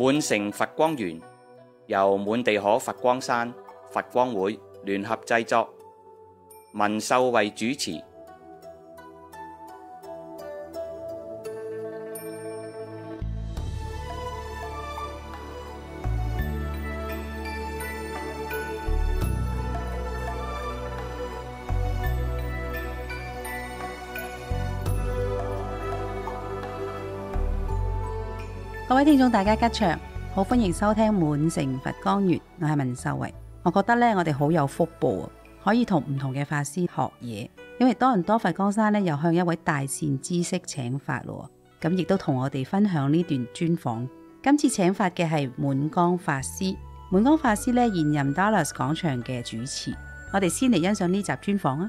滿城佛光园由满地可佛光山佛光会联合制作，文秀慧主持。各位聽眾大家吉祥，好歡迎收聽滿城佛光月，我係文秀慧。我覺得咧，我哋好有福報啊，可以同唔同嘅法師學嘢。因為多倫多佛光山咧，又向一位大善知識請法咯，咁亦都同我哋分享呢段專訪。今次請法嘅係滿光法師，滿光法師咧現任 Dallas 廣場嘅主持。我哋先嚟欣賞呢集專訪啊！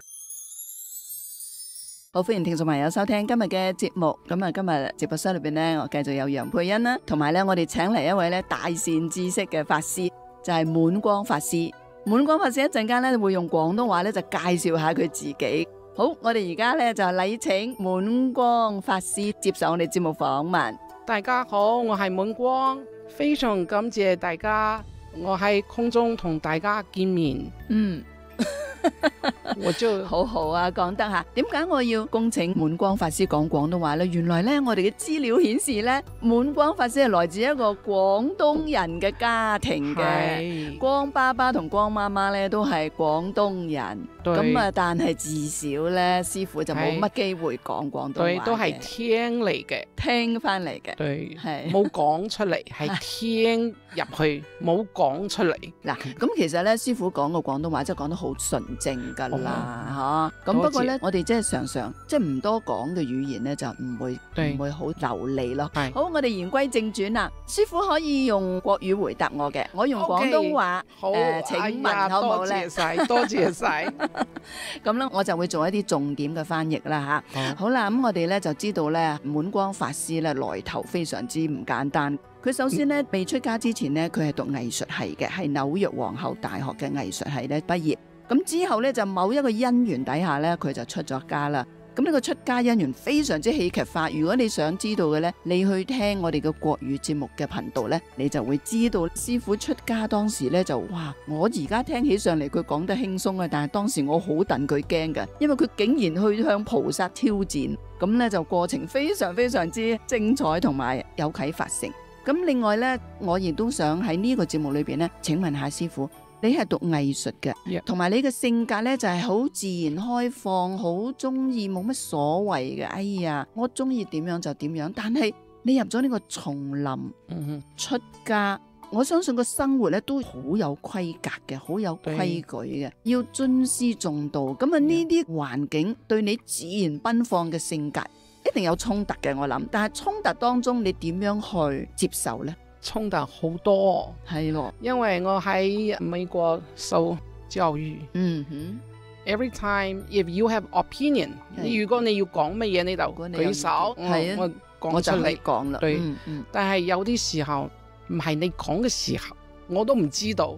好，歡迎聽眾朋友收聽今日嘅節目。咁啊，今日直播室裏邊呢，我繼續有楊佩欣啦，同埋咧，我哋請嚟一位咧大善知識嘅法師，就係滿光法師。滿光法師一陣間咧會用廣東話咧就介紹下佢自己。好，我哋而家咧就禮請滿光法師接受我哋節目訪問。大家好，我係滿光，非常感謝大家，我喺空中同大家見面。嗯。我就好好啊，講得吓。點解我要恭請滿光法師講廣東話呢？原來呢，我哋嘅資料顯示呢，滿光法師係來自一個廣東人嘅家庭嘅。光爸爸同光媽媽呢都係廣東人。咁啊，但係至少呢，師傅就冇乜機會講廣東話。對，都係聽嚟嘅，聽翻嚟嘅。對，係冇講出嚟，係聽 入去，冇講出嚟。嗱，咁其實咧，師傅講個廣東話真係講得好純正噶啦，吓咁、哦、不過咧，我哋即係常常即係唔多講嘅語言咧，就唔會唔會好流利咯。好，我哋言歸正傳啦，師傅可以用國語回答我嘅，我用廣東話誒、okay, 呃，請問、哎、好唔好咧？多謝晒，多謝晒。咁咧，我就會做一啲重點嘅翻譯啦，吓、嗯。好啦，咁我哋咧就知道咧，滿光法師咧來頭非常之唔簡單。佢首先咧未出家之前咧，佢係讀藝術系嘅，係紐約皇后大學嘅藝術系咧畢業。咁之後咧就某一個因緣底下咧，佢就出咗家啦。咁呢個出家因緣非常之戲劇化。如果你想知道嘅咧，你去聽我哋嘅國語節目嘅頻道咧，你就會知道師傅出家當時咧就哇！我而家聽起上嚟佢講得輕鬆啊，但係當時我好戥佢驚㗎，因為佢竟然去向菩薩挑戰，咁咧就過程非常非常之精彩同埋有啟發性。咁另外咧，我亦都想喺呢個節目裏邊咧，請問下師傅。你係讀藝術嘅，同埋.你嘅性格咧就係好自然開放，好中意冇乜所謂嘅。哎呀，我中意點樣就點樣。但係你入咗呢個叢林，mm hmm. 出家，我相信個生活咧都好有規格嘅，好有規矩嘅要尊師重道。咁啊呢啲環境對你自然奔放嘅性格一定有衝突嘅，我諗。但係衝突當中你點樣去接受呢？衝突好多，係咯，因為我喺美國受教育。嗯哼，Every time if you have opinion，你如果你要講乜嘢，你就舉手，我講出嚟。講啦。對，嗯嗯，但係有啲時候唔係你講嘅時候，我都唔知道，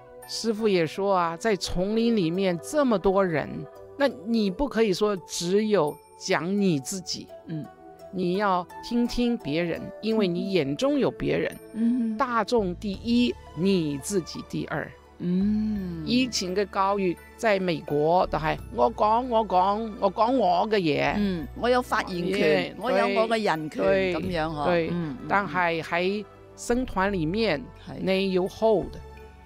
師傅也说啊，在丛林里面这么多人，那你不可以说只有讲你自己，嗯。你要听听别人，因为你眼中有别人。嗯，大众第一，你自己第二。嗯，以前嘅教育在美國就係我講我講我講我嘅嘢。嗯，我有發言權，我有我嘅人權咁樣嗬。對，嗯，但係喺僧團裏面，你要 hold，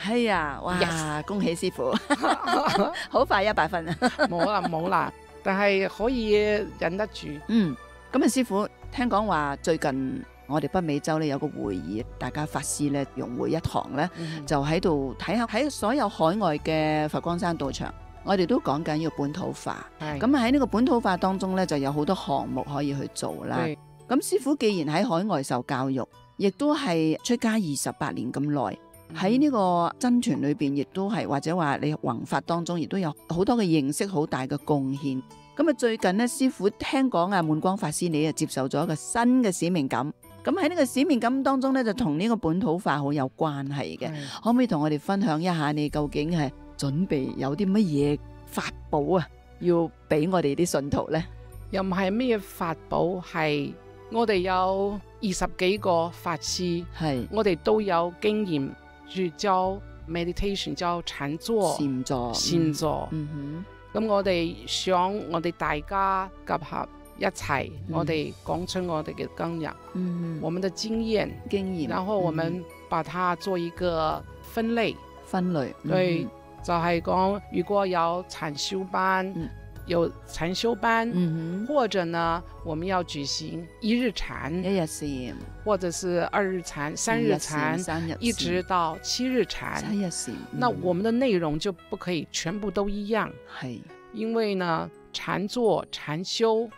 係啊，哇 Yes 恭喜師傅，好快一百分啊！冇啦冇啦，但係可以忍得住。嗯，咁啊，師傅聽講話最近我哋北美洲咧有個會議，大家法師咧融會一堂咧，嗯就喺度睇下喺所有海外嘅佛光山道場，我哋都講緊要本土化。係咁喺呢個本土化當中呢，就有好多項目可以去做啦。咁師傅既然喺海外受教育，亦都係出家二十八年咁耐，喺呢個僧團裏邊，亦都係或者話你弘法當中，亦都有好多嘅認識，好大嘅貢獻。咁啊，最近呢，師傅聽講啊，滿光法師你啊接受咗一個新嘅使命感。咁喺呢個使命感當中咧，就同呢個本土化好有關係嘅。可唔可以同我哋分享一下你究竟係準備有啲乜嘢法寶啊，要俾我哋啲信徒呢？又唔係咩法寶，係我哋有二十幾個法師，係我哋都有經驗，住教 meditation 教禅坐、禪坐，禪坐。嗯咁我哋想我哋大家集合一齊，嗯。我哋講出我哋嘅今日，哼，嗯我們的經驗，哼，經驗，然後我嗯們把它做一個分類。分類，對，就係講如果有禪修班，嗯有禅修班，嗯或者呢，我们要举行一日禪，哼，一日禪，或者是二日禅、三日禅，日，一直到七日禅。三。那嗯。我们的内容就不可以全部都一樣，係因为呢，禅坐、禅修，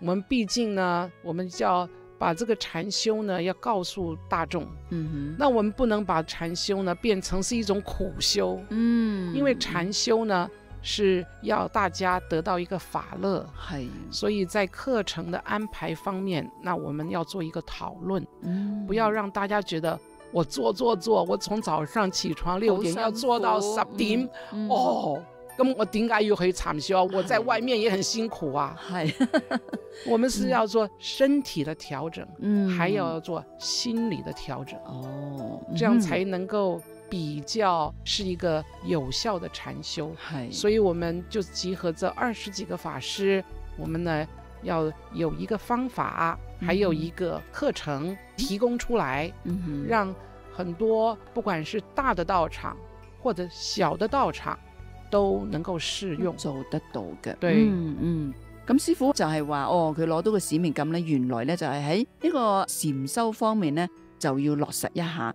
我们毕竟呢，我們就要把这个禅修呢，要告诉大众。嗯哼，那我们不能把禅修呢变成是一种苦修，嗯，因为禅修呢是要大家得到一个法樂，係，所以在课程的安排方面，那我们要做一个讨论，嗯。不要让大家觉得我做做做，我从早上起床六点要做到十點，，嗯，哦，咁我點解要去禪修啊？我在外面也很辛苦啊。係，我们是要做身体的调整，嗯。還要做心理的调整，哦，這樣才能夠比较是一个有效的禅修。係，所以我们就集合这二十几个法师，我们呢要有一个方法，还有一个课程提供出来，嗯哼，讓很多不管是大的道场或者小的道场都能够适用。做得到嘅。對嗯嗯。咁師傅就係話，哦，佢攞到個使命感咧，原來咧就係喺呢個禅修方面咧，就要落實一下。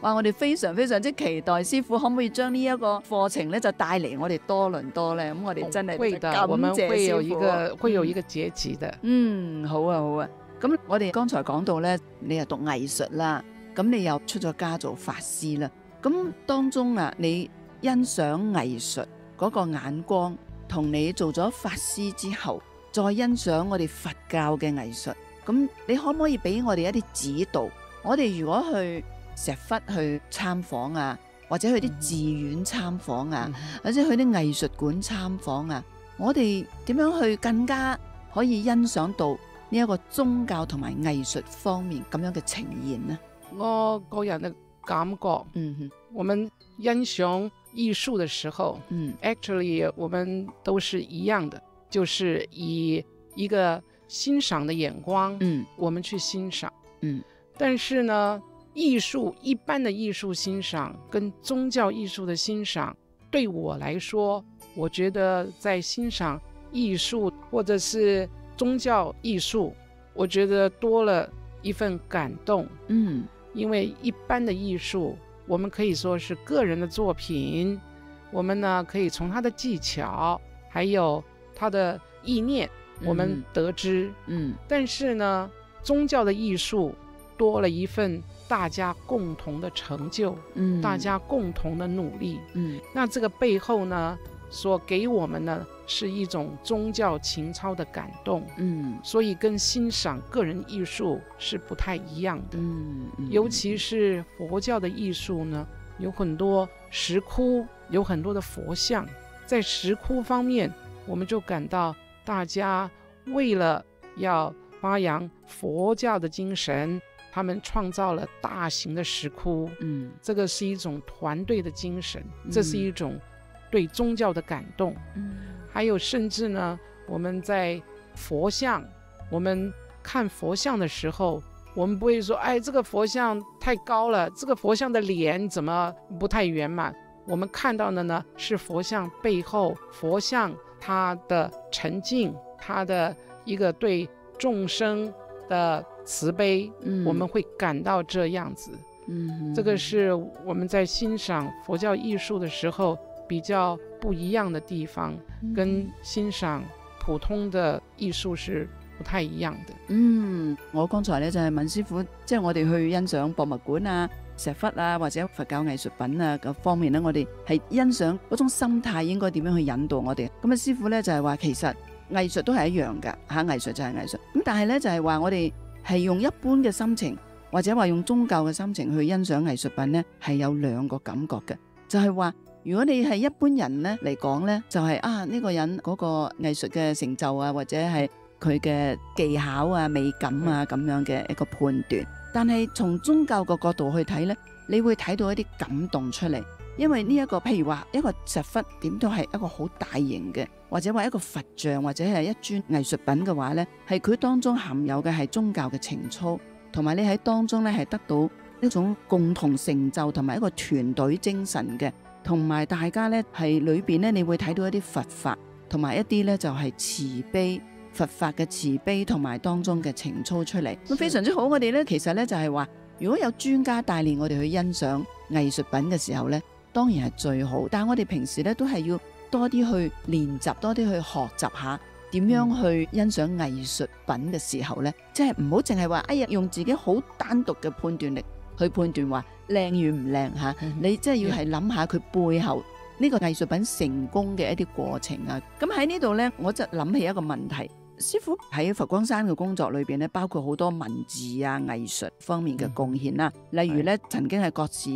嗬。哇！我哋非常非常之期待師傅可唔可以將呢一個課程咧就帶嚟我哋多倫多咧？咁我哋真係會的，感我們謝會有一師傅個會有一個結集的。嗯，好啊，好啊。咁我哋剛才講到咧，你又讀藝術啦，咁你又出咗家做法師啦。咁當中啊，你欣賞藝術嗰個眼光，同你做咗法師之後，再欣賞我哋佛教嘅藝術，咁你可唔可以俾我哋一啲指導？我哋如果去石窟去參訪啊，或者去啲寺院參訪啊，或者去啲藝術館參訪啊，我哋點樣去更加可以欣賞到呢一個宗教同埋藝術方面咁樣嘅呈現呢？我個人嘅感覺，嗯哼，我們欣賞藝術嘅時候嗯，actually 我們都是一樣的，就是以一個欣賞的眼光，嗯。我們去欣賞。嗯。但是呢，藝術一般的艺术欣赏跟宗教艺术的欣赏，对我来说，我觉得在欣赏艺术或者是宗教艺术，我觉得多了一份感动。嗯因为一般的艺术，我们可以说是个人的作品，我们呢可以从他的技巧，还有他的意念，我们得知。嗯但是呢，宗教的艺术多了一份大家共同的成就，嗯，大家共同的努力。嗯那这个背后呢，所给我们呢是一种宗教情操的感动，嗯所以跟欣赏个人艺术是不太一样的。嗯，尤其是佛教的艺术呢，有很多石窟，有很多的佛像。在石窟方面，我们就感到大家为了要发扬佛教的精神，他们创造了大型的石窟。嗯这个是一种团队的精神，嗯這是一种对宗教的感动。嗯还有甚至呢，我们在佛像，我们看佛像的时候，我们不会说，哎，这个佛像太高了，这个佛像的脸怎么不太圆满？我们看到的呢，是佛像背后，佛像它的沉静，它的一个对众生的慈悲，嗯，我们会感到这样子。嗯这个是我们在欣赏佛教艺术的时候比较不一样的地方，跟欣赏普通的艺术是不太一样的。嗯，我刚才咧就係、問師傅，即係我哋去欣赏博物馆啊、石窟啊或者佛教艺术品啊嘅方面咧，我哋系欣赏嗰種心态应该点样去引导我哋。咁啊，师傅咧就係、話其实艺术都系一樣㗎嚇，藝術就系艺术。咁但系咧就係、話我哋係用一般嘅心情，或者話用宗教嘅心情去欣賞藝術品呢，係有兩個感覺嘅，就係、話。如果你係一般人咧嚟講咧，就係、啊呢、個人嗰個藝術嘅成就啊，或者係佢嘅技巧啊、美感啊咁樣嘅一個判斷。但係從宗教個角度去睇咧，你會睇到一啲感動出嚟，因為呢、一個譬如話一個石窟點都係一個好大型嘅，或者話一個佛像或者係一尊藝術品嘅話咧，係佢當中含有嘅係宗教嘅情操，同埋你喺當中咧係得到一種共同成就同埋一個團隊精神嘅。同埋大家咧係裏邊咧，你會睇到一啲佛法，同埋一啲咧就係慈悲佛法嘅慈悲，同埋當中嘅情操出嚟，咁非常之好。我哋咧其實咧就係話，如果有專家帶領我哋去欣賞藝術品嘅時候咧，當然係最好。但係我哋平時咧都係要多啲去練習，多啲去學習下點樣去欣賞藝術品嘅時候咧，即係唔好淨係話哎呀用自己好單獨嘅判斷力去判斷話。靚與唔靚嚇，你即係要係諗下佢背後呢個藝術品成功嘅一啲過程啊。咁喺呢度呢，我就諗起一個問題。師傅喺佛光山嘅工作裏邊咧，包括好多文字啊、藝術方面嘅貢獻啦。例如咧，曾經係《國史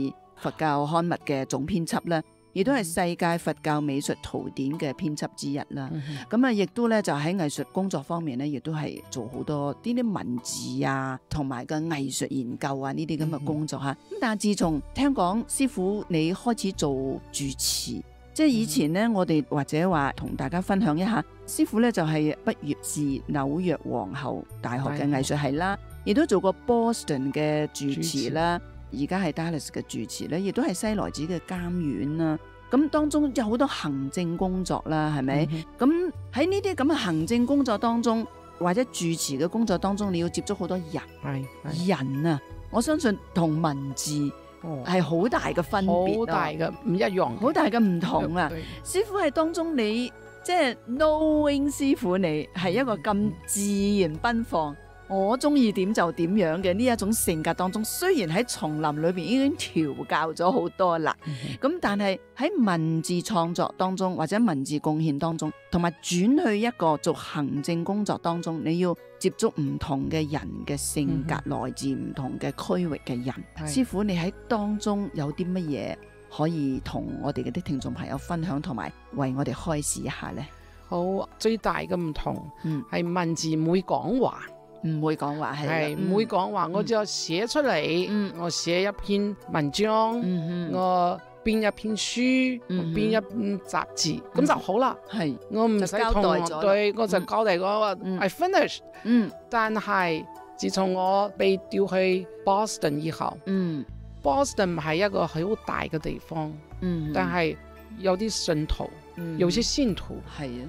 佛教刊物》嘅總編輯啦，亦都係世界佛教美術圖典嘅編輯之一啦。咁啊，亦都咧就喺藝術工作方面咧，亦都係做好多呢啲文字啊，同埋個藝術研究啊呢啲咁嘅工作嚇。咁、但係自從聽講師傅你開始做主持，即係以前咧，我哋或者話同大家分享一下，師傅咧就係畢業自紐約皇后大學嘅藝術系啦，亦都做過 Boston 嘅主持啦，而家係 Dallas 嘅住持咧，亦都係西來寺嘅監院啦。咁當中有好多行政工作啦，係咪？咁喺呢啲咁嘅行政工作當中，或者住持嘅工作當中，你要接觸好多人，係係。人啊，我相信同文字哦，係好大嘅分別好大嘅唔一樣，好大嘅唔同啊！對。師傅喺當中你即係 knowing 師傅你係一個咁自然奔放，我中意點就點樣嘅呢一種性格當中，雖然喺叢林裏邊已經調教咗好多啦，咁但係喺文字創作當中或者文字貢獻當中，同埋轉去一個做行政工作當中，你要接觸唔同嘅人嘅性格，來自唔同嘅區域嘅人。係。師傅，你喺當中有啲乜嘢可以同我哋嘅啲聽眾朋友分享，同埋為我哋開示一下呢？好最大嘅唔同嗯，係文字唔會講話，唔會講話係係唔會講話，我就寫出嚟，嗯。我寫一篇文章，嗯，我編一篇書，我嗯哼。編一篇雜誌，嗯。咁就好啦。係。我唔使交同代咗啦我對，我就嗯交代講話嗯。I finish。嗯。但係自從我被調去 Boston 以後嗯，Boston 唔係一個好大嘅地方，嗯，但係有啲信徒，嗯。有些信徒，係啊，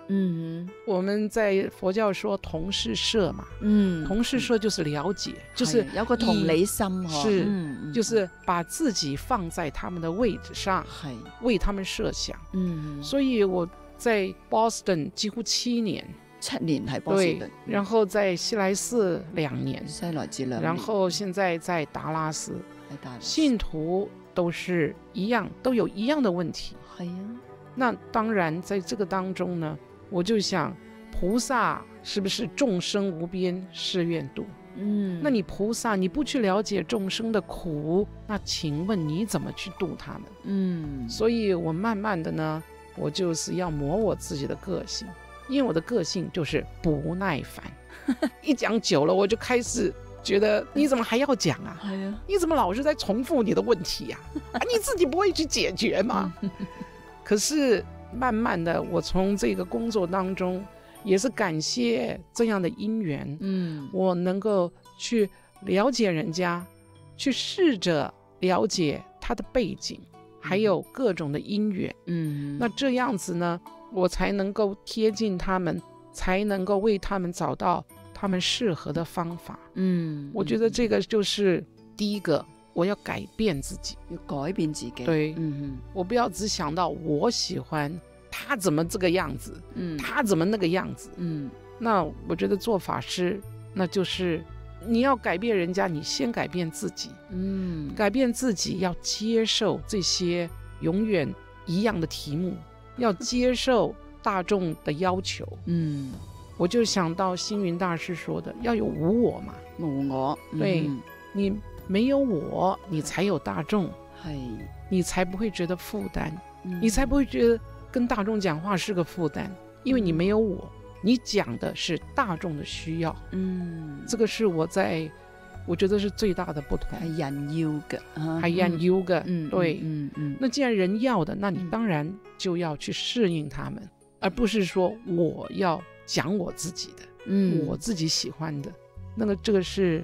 嗯我们在佛教说同事社嘛，嗯，同事社就是了解，就是有个同理心嗬，是就是把自己放在他们的位置上，係，為他们设想。嗯，所以我在 Boston 几乎七年，七年喺波士對頓，，然后在西来寺两年，西來寺兩年，然后现在在达拉斯，信徒都是一样，都有一样的問題。係啊，那当然，在这个当中呢，我就想，菩萨是不是众生无边誓愿度？嗯，那你菩萨你不去了解众生的苦，那请问你怎么去度他们？嗯，所以我慢慢的呢，我就是要磨我自己的个性，因为我的个性就是不耐烦，一讲久了我就开始觉得你怎么还要讲啊？你怎么老是在重复你的问题呀、啊？你自己不会去解决吗？可是慢慢的，我从这个工作当中，也是感谢这样的因缘，嗯，我能够去了解人家，去试着了解他的背景，还有各种的因缘。嗯，那这样子呢，我才能够贴近他们，才能够为他们找到他们适合的方法。嗯，我觉得这个就是第一個，我要改变自己，要改变自己，对。嗯哼。我不要只想到我喜欢他怎么这个样子，嗯，他怎么那个样子。嗯。那我觉得做法師，那就是你要改变人家，你先改变自己，嗯，改变自己要接受这些永远一样的题目，要接受大众的要求。嗯，我就想到星云大师说的，要有无我嘛，无我，對嗯你沒有我，你才有大眾，係，你才不会觉得负担，嗯。你才不会觉得跟大众讲话是个负担，因为你没有我，你讲的是大众的需要，嗯，这个是我在，我觉得是最大的不同，係人要嘅，啊。還人要嘅，嗯，對。嗯嗯，那既然人要的，那你当然就要去适应他们，而不是说我要讲我自己的，嗯，我自己喜欢的，那個這個是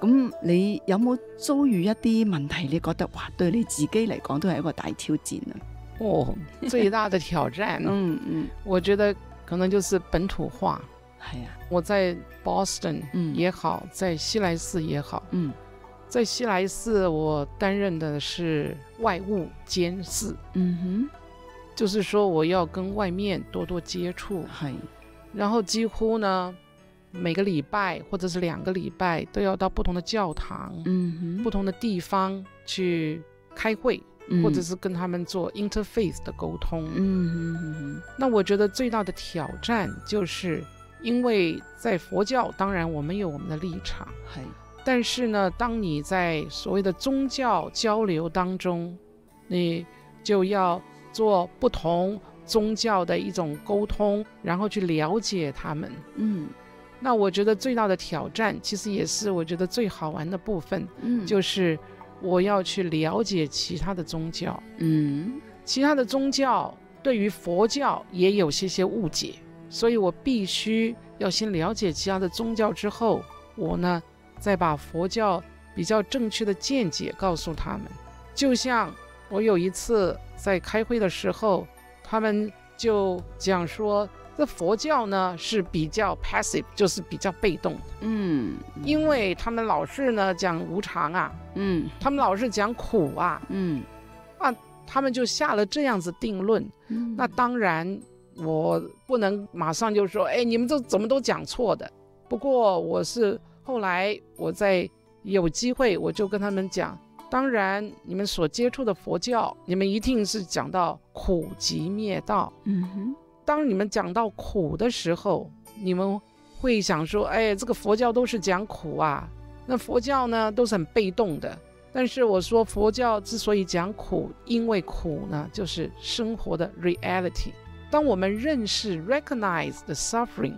咁你有冇遭遇一啲問題？你覺得哇，對你自己嚟講都係一個大挑戰啊！哦，最大的挑戰，嗯嗯，我覺得可能就是本土化。係啊，我在 Boston 嗯。也好，在西來寺也好，嗯。在西來寺我擔任的是外務監事，嗯哼。就是說我要跟外面多多接觸。哼，，係，然後幾乎呢每个礼拜或者是两个礼拜都要到不同的教堂、嗯哼，不同的地方去開會，嗯。或者是跟他们做 interfaith 的沟通。嗯哼哼那我觉得最大的挑战就是，因为在佛教，当然我们有我们的立場，哼，係，但是呢，当你在所谓的宗教交流当中，你就要做不同宗教的一种沟通，然后去了解他们。嗯那我觉得最大的挑战，其实也是我觉得最好玩的部分，嗯，就是我要去了解其他的宗教。嗯其他的宗教对于佛教也有些些误解，所以我必须要先了解其他的宗教之后，我呢再把佛教比较正确的见解告诉他们。就像我有一次在开会的时候，他们就講說，這佛教呢是比较 passive，就是比较被动的，嗯，因为他们老是呢讲无常啊，嗯他们老是讲苦啊，嗯他们就下了这样子定论。嗯，那当然，我不能马上就说，哎，你们这怎么都讲错的。不过我是后来我在有机会我就跟他们讲，当然你们所接触的佛教，你们一定是讲到苦集灭道。嗯哼，當你们讲到苦的时候，你们会想说，哎，这个佛教都是讲苦啊，那佛教呢都是很被动的。但是我说佛教之所以讲苦，因为苦呢就是生活的 reality。当我们认识 recognize the suffering，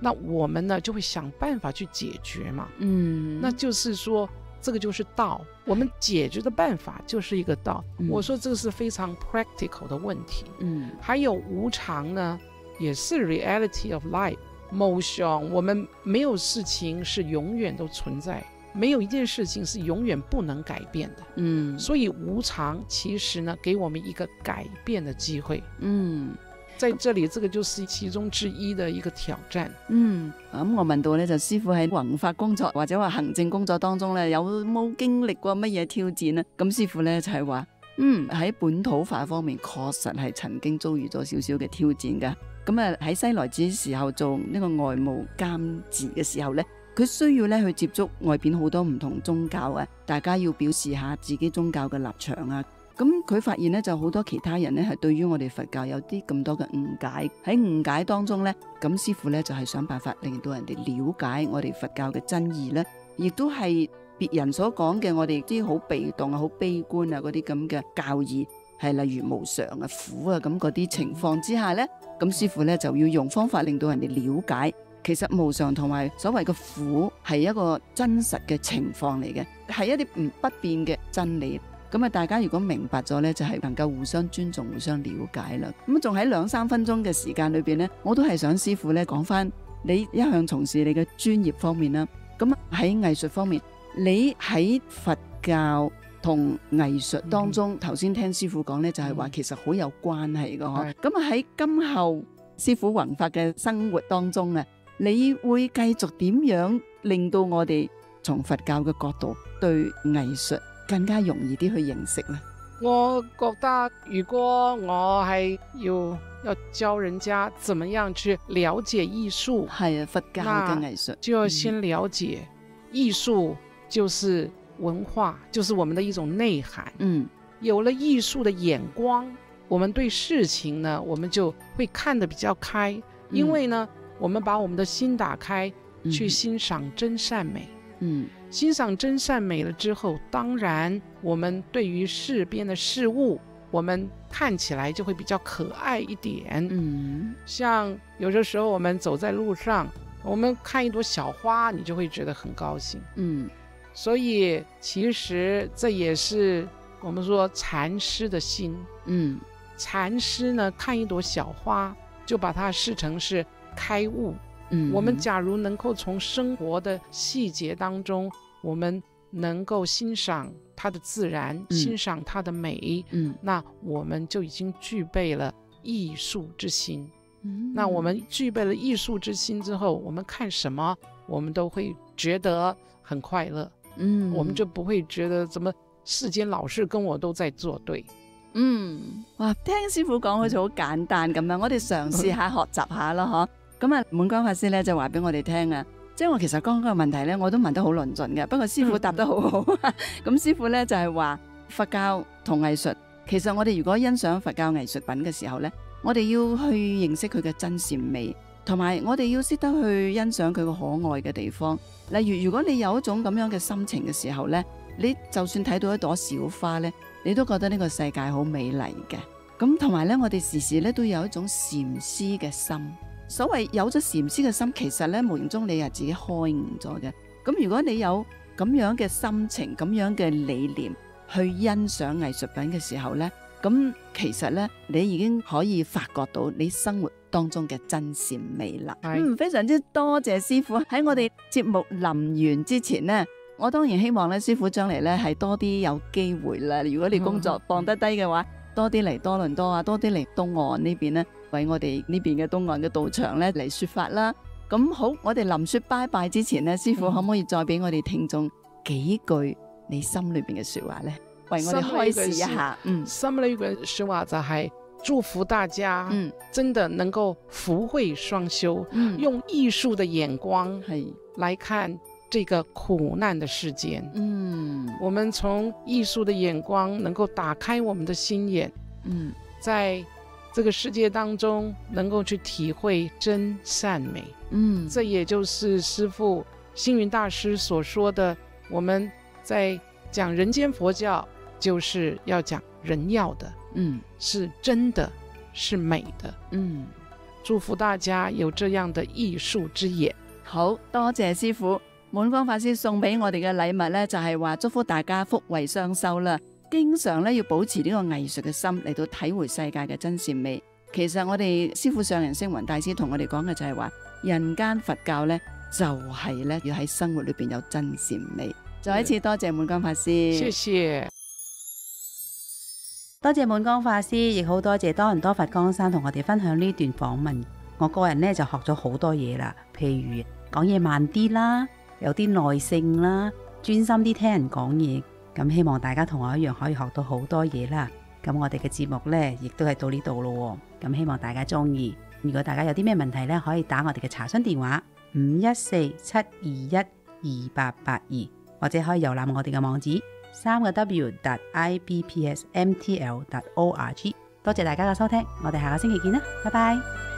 那我们呢就会想办法去解决嘛。嗯，那就是說，這個就是道。我们解决的办法就是一个道。嗯我说这个是非常 practical 的问题。嗯还有无常呢，也是 reality of life。motion，我们没有事情是永远都存在，没有一件事情是永远不能改变的。嗯所以无常其实呢，给我们一个改变的机会。嗯在這裡，這個就是其中之一的一個挑戰。嗯，咁我問到咧，就師傅喺宏法工作或者話行政工作當中咧，有冇經歷過乜嘢挑戰呢？咁師傅咧就係話，嗯喺本土化方面確實係曾經遭遇咗少少嘅挑戰噶。咁啊喺西來寺時候做呢個外務監治嘅時候咧，佢需要咧去接觸外邊好多唔同宗教啊，大家要表示下自己宗教嘅立場啊。咁佢發現咧，就好多其他人咧係對於我哋佛教有啲咁多嘅誤解，喺誤解當中咧，咁師傅咧就係、想辦法令到人哋了解我哋佛教嘅真義咧，亦都係別人所講嘅我哋啲好被動啊、好悲觀啊嗰啲咁嘅教義，係例如無常啊、苦啊咁嗰啲情況之下咧，咁師傅咧就要用方法令到人哋了解，其實無常同埋所謂嘅苦係一個真實嘅情況嚟嘅，係一啲唔不變嘅真理。咁啊，大家如果明白咗呢，就係能夠互相尊重、互相了解啦。咁仲喺兩三分鐘嘅時間裏邊呢，我都係想師傅呢講翻你一向從事你嘅專業方面啦。咁喺藝術方面，你喺佛教同藝術當中，頭先、聽師傅講呢，就係話嗯其實好有關係嘅嗬。咁啊喺今後師傅弘法嘅生活當中啊，你會繼續點樣令到我哋從佛教嘅角度對藝術更加容易啲去認識呢？我覺得如果我係要要教人家怎麼樣去了解藝術，係啊，佛教嘅藝術就要先了解藝術就是文化，就是我們的一種內涵。嗯有了藝術的眼光，我們對事情呢，我們就會看得比較開，因為呢，我們把我們的心打開，去欣賞真善美。嗯欣赏真善美了之后，当然我们对于世边的事物，我们看起来就会比较可爱一点。嗯像有的时候我们走在路上，我们看一朵小花，你就会觉得很高兴。嗯所以其实这也是我们说禅师的心。嗯禅师呢，看一朵小花，就把它视成是开悟。嗯，我们假如能够从生活的细节当中，我们能够欣赏它的自然，嗯欣赏它的美，嗯那我们就已经具备了艺术之心。嗯那我们具备了艺术之心之后，我们看什么，我们都会觉得很快乐，嗯我们就不会觉得怎么世间老是跟我都在作對。嗯，哇！聽師傅講好似好簡單咁樣，我哋嘗試下 學習下咯，嗬。咁啊，滿江法師咧就話俾我哋聽啊，即係我其實剛剛個問題咧，我都問得好論盡嘅，不過師傅答得好好。咁師傅咧就係話佛教同藝術，其實我哋如果欣賞佛教藝術品嘅時候咧，我哋要去認識佢嘅真善美，同埋我哋要識得去欣賞佢個可愛嘅地方。例如，如果你有一種咁樣嘅心情嘅時候咧，你就算睇到一朵小花咧。你都覺得呢個世界好美麗嘅，咁同埋呢，我哋時時咧都有一種禪師嘅心。所謂有咗禪師嘅心，其實咧，無形中你係自己開悟咗嘅。咁如果你有咁樣嘅心情、咁樣嘅理念去欣賞藝術品嘅時候咧，咁其實咧，你已經可以發覺到你生活當中嘅真善美啦。係嗯，非常之多謝師傅喺我哋節目臨完之前呢。我當然希望咧，師傅將嚟咧係多啲有機會啦。如果你工作放得低嘅話，多啲嚟多倫多啊，多啲嚟東岸呢邊咧，為我哋呢邊嘅東岸嘅道場咧嚟說法啦。咁好，我哋臨說拜拜之前咧，師傅可唔可以再俾我哋聽眾幾句你心裏邊嘅說話咧，為我哋開示一下？嗯。心裏嘅說話就係祝福大家，嗯。真的能夠福慧雙修，嗯，用藝術的眼光係來看这个苦难的世间。嗯。我们从艺术的眼光，能够打开我们的心眼，嗯。在这个世界当中，能够去体会真善美。嗯，这也就是师父星云大师所说的，我们在讲人间佛教，就是要讲人要的，嗯是真的，是美的。嗯。祝福大家有这樣嘅藝術之眼。好多謝師傅滿光法師送俾我哋嘅禮物呢，就係話祝福大家福慧雙修啦。經常咧要保持呢個藝術嘅心嚟到體會世界嘅真善美。其實我哋師傅上人星雲大師同我哋講嘅就係話，人間佛教呢，就係咧要喺生活裏邊有真善美。再一次多謝滿江法師，謝謝。多謝滿江法師，亦好多謝多倫多佛光山同我哋分享呢段訪問。我個人呢就學咗好多嘢啦，譬如講嘢慢啲啦，有啲耐性啦，專心啲聽人講嘢。咁希望大家同我一樣可以學到好多嘢啦。咁我哋嘅節目呢，亦都係到呢度咯。咁希望大家中意。如果大家有啲咩問題呢，可以打我哋嘅查詢電話五一四七二一二八八二，或者可以瀏覽我哋嘅網址。三个 W 特 I B P S M T L 特 O R G，多謝大家嘅收聽，我哋下個星期見啦，拜拜。